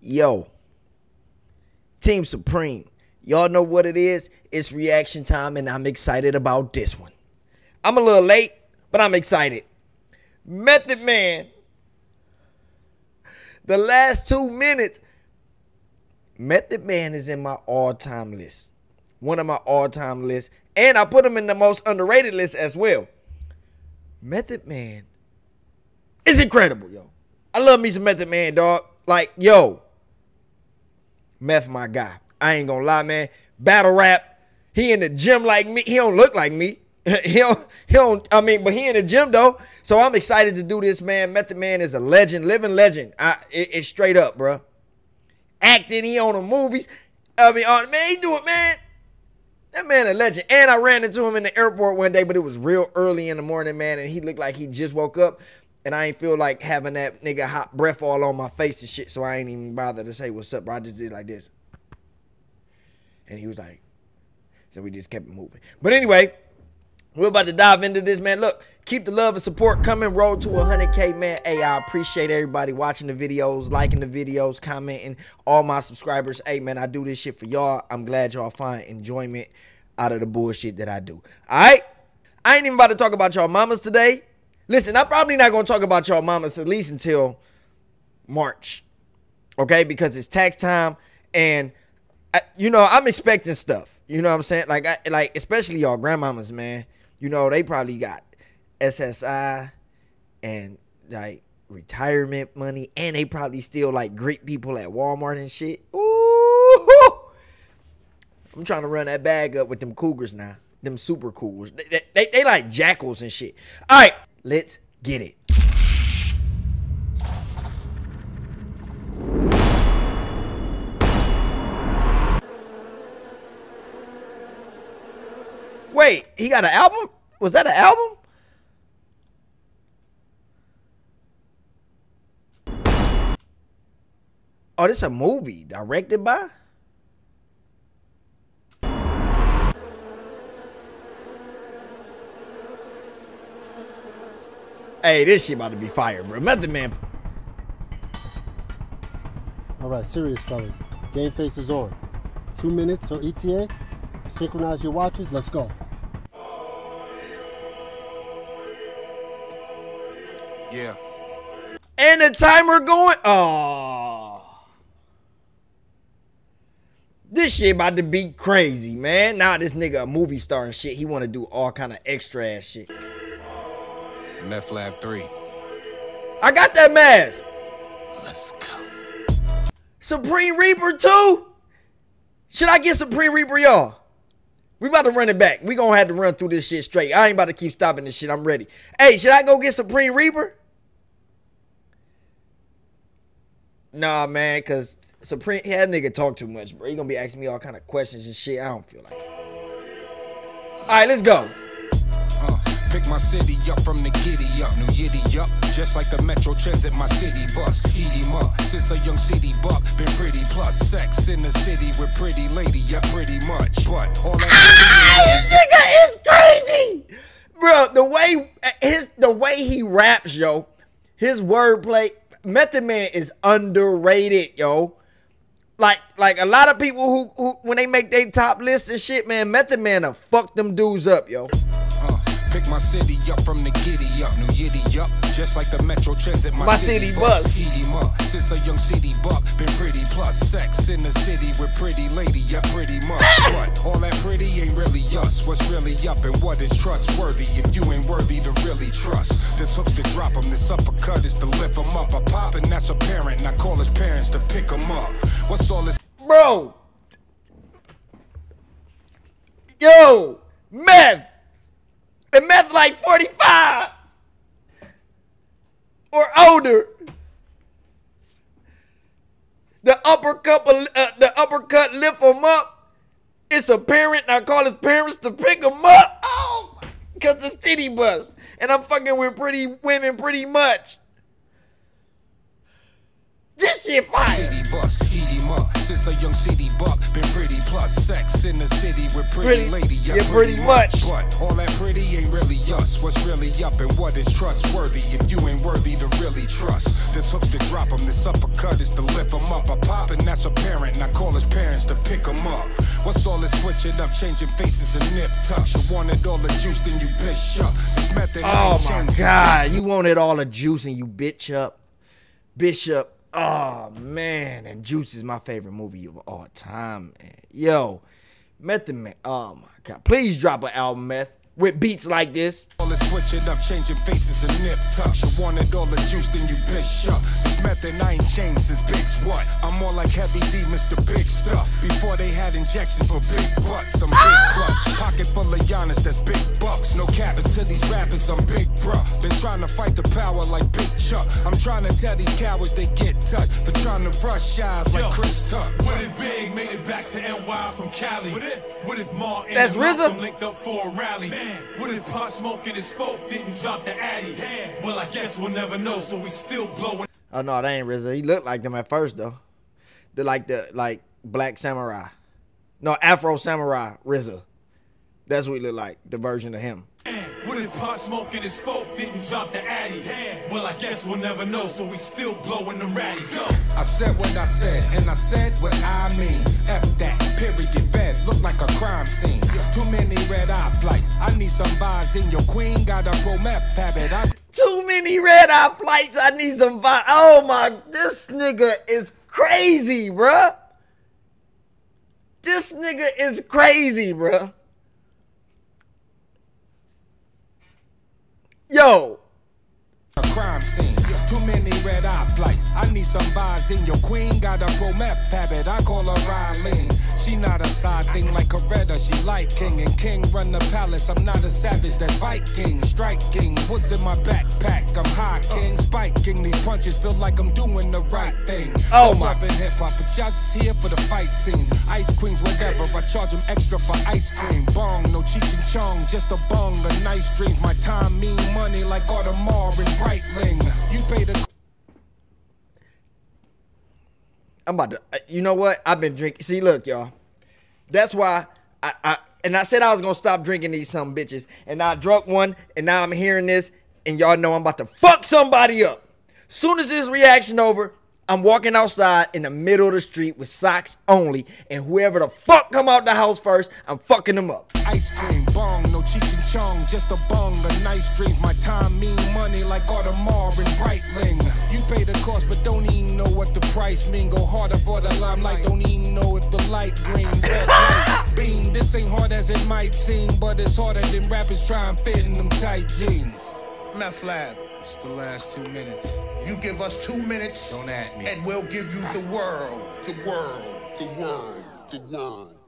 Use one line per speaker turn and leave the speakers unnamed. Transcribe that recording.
Yo, Team Supreme, y'all know what it is? It's reaction time, and I'm excited about this one. I'm a little late, but I'm excited. Method Man. The last two minutes, Method Man is in my all time list. One of my all time lists. And I put him in the most underrated list as well. Method Man is incredible, yo. I love me some Method Man, dog. Like, yo, Meth, my guy. I ain't gonna lie, man. Battle rap. He in the gym like me. He don't look like me. he don't, he don't, I mean, but he in the gym though. So I'm excited to do this, man. Method Man is a legend, living legend. I, it, it's straight up, bro. Acting, he on the movies. I mean, oh, man, he do it, man. That man a legend. And I ran into him in the airport one day, but it was real early in the morning, man, and he looked like he just woke up. And I ain't feel like having that nigga hot breath all on my face and shit, so I ain't even bother to say what's up, bro. I just did like this. And he was like, so we just kept moving. But anyway, we're about to dive into this, man. Look, keep the love and support coming. Roll to 100K, man. Hey, I appreciate everybody watching the videos, liking the videos, commenting. All my subscribers. Hey, man, I do this shit for y'all. I'm glad y'all find enjoyment out of the bullshit that I do. All right? I ain't even about to talk about y'all mamas today. Listen, I'm probably not going to talk about y'all mamas at least until March. Okay? Because it's tax time and, I, you know, I'm expecting stuff. You know what I'm saying? Like, I, like especially y'all grandmamas, man. You know, they probably got SSI and like retirement money, and they probably still like greet people at Walmart and shit. Ooh, I'm trying to run that bag up with them cougars now. Them super cougars. They, they, they like jackals and shit. All right, let's get it. Wait, he got an album? Was that an album? Oh, this a movie directed by? Hey, this shit about to be fire, bro. Method Man.
All right, serious fellas. Game face is on. Two minutes or ETA. Synchronize your watches. Let's go.
Yeah.
And the timer going. Oh. This shit about to be crazy, man. Now this nigga a movie star and shit. He want to do all kind of extra ass shit.
Meth Lab 3.
I got that mask.
Let's go.
Supreme Reaper 2? Should I get Supreme Reaper, y'all? We about to run it back. We gonna have to run through this shit straight. I ain't about to keep stopping this shit. I'm ready. Hey, should I go get Supreme Reaper? Nah, man, cause Supreme that nigga talk too much, bro. He gonna be asking me all kind of questions and shit. I don't feel like. It. All right, let's go.
Uh, pick my city up from the giddy up, new yiddy up. Just like the Metro Transit, my city bus. Eat him up. Since a young city buck, been pretty plus sex in the city with pretty lady, yeah, pretty much. But all that.
this nigga is crazy, bro. The way his the way he raps, yo, his wordplay. Method Man is underrated, yo. Like, like a lot of people who, who when they make their top lists and shit, man, Method Man will fuck them dudes up, yo.
Uh, pick my city up from the giddy up, new yiddy up. Just like the Metro Transit, my,
My city bus.
Eat him up. Since a young city buck, been pretty plus sex in the city with pretty lady, yeah, pretty much. all that pretty ain't really us. What's really up and what is trustworthy if you ain't worthy to really trust? This hook's to drop him, this uppercut is to lift him up. A pop and that's apparent. Now call his parents to pick him up. What's all this?
Bro. Yo, meth. And meth like 45 or older. The uppercut, uh, the uppercut lift him up. It's apparent. I call his parents to pick him up. Oh, because the city bus. And I'm fucking with pretty women pretty much. This shit fire.
City bus, eat him up. Since a young city buck, been pretty plus sex in the city with pretty,
Pretty-
lady. Yeah,
yeah, pretty much.
But all that pretty ain't really us. What's really up and what is trustworthy if you ain't worthy to really trust? This hook's to drop him, this uppercut is to lift him up. A pop and that's apparent. And I call his parents to pick him up. What's all this switching up, changing faces and nip tucks? You wanted all the juice, then you bitch up. This method
Oh my god, you wanted all the juice and you bitch up. Bishop. Oh man, and Juice is my favorite movie of all time, man. Yo, Method Man. Oh my god. Please drop an album, Meth, with beats like this.
All this switching up, changing faces and nip tucks. You wanted all the juice, then you bitch up. This method I ain't changed since Big's what? I'm more like Heavy D, Mr. Big Stuff. Before they had injections for big butts, I'm big ah! clutch. Pocket full of Giannis, that's big bucks. No cabin to these rappers, I'm big bruh. Been trying to fight the power like Big Chuck. I'm trying to tell these cowards they get touched for trying to rush eyes like
Yo,
Chris Tuck.
What if Big made it back to NY from Cali? What if, what if Martin
That's
and Malcolm
RZA.
linked up for a rally? Man, what if Pop Smoke and his folk didn't drop the Addy? Damn. Well, I guess we'll never know, so we still blowing.
Oh no, that ain't RZA. He looked like them at first though. They're like the like Black Samurai. No, Afro Samurai RZA. That's what he looked like, the version of him.
What if Pop Smoke and his folk didn't drop the Addy? Damn. Well, I guess we'll never know, so we still blowing the ratty. Go.
I said what I said, and I said what I mean. F that, period, bed, look like a crime scene. Too many red eye flights. I need some vibes in your queen, got a pro meth habit. I
Too many red eye flights. I need some vi- Oh my, this nigga is crazy, bruh. This nigga is crazy, bruh. Yo,
a crime scene. Too many red. I need some vibes in your queen, got a pro meth habit. I call her Riley. She not a side thing like Coretta. She like king and king run the palace. I'm not a savage, that Viking. Striking, woods in my backpack. I'm high king, spiking. These punches feel like I'm doing the right thing.
Oh, my-
rapping hip hop, but y'all just here for the fight scenes. Ice queens, whatever. I charge them extra for ice cream. Bong, no Cheech and Chong, just a bong. The nice dreams. My time mean money like Audemars and Breitling. You pay the
I'm about to. uh, You know what? I've been drinking. See, look, y'all. That's why I, I and I said I was gonna stop drinking these some bitches, and I drunk one, and now I'm hearing this, and y'all know I'm about to fuck somebody up. Soon as this reaction over, I'm walking outside in the middle of the street with socks only, and whoever the fuck come out the house first, I'm fucking them up.
Ice cream. Bong, no Cheech and Chong, just a bong. The nice dreams. My time mean money like Audemars and Breitling. You pay the cost, but don't even know what the price mean. Go harder for the limelight. Don't even know if the light green, red light, beam. This ain't hard as it might seem, but it's harder than rappers try and fit in them tight jeans.
Meth Lab,
It's the last two minutes.
you give us two minutes,
Don't at me.
and we'll give you the world, the world, the world, the world.